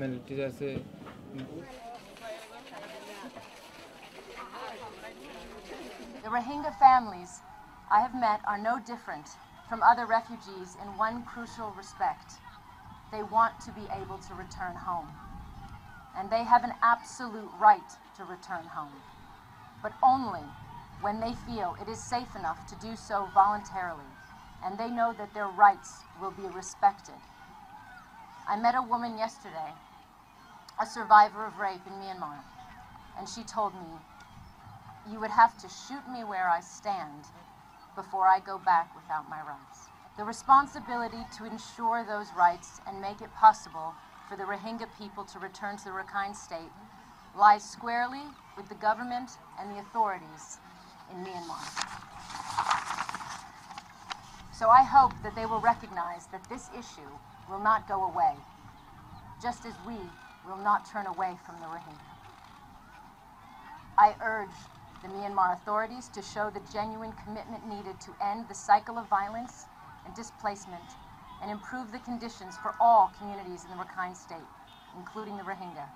The Rohingya families I have met are no different from other refugees in one crucial respect. They want to be able to return home. And they have an absolute right to return home. But only when they feel it is safe enough to do so voluntarily and they know that their rights will be respected. I met a woman yesterday a survivor of rape in Myanmar, and she told me you would have to shoot me where I stand before I go back without my rights. The responsibility to ensure those rights and make it possible for the Rohingya people to return to the Rakhine state lies squarely with the government and the authorities in Myanmar. So I hope that they will recognize that this issue will not go away, just as we will not turn away from the Rohingya. I urge the Myanmar authorities to show the genuine commitment needed to end the cycle of violence and displacement and improve the conditions for all communities in the Rakhine State, including the Rohingya.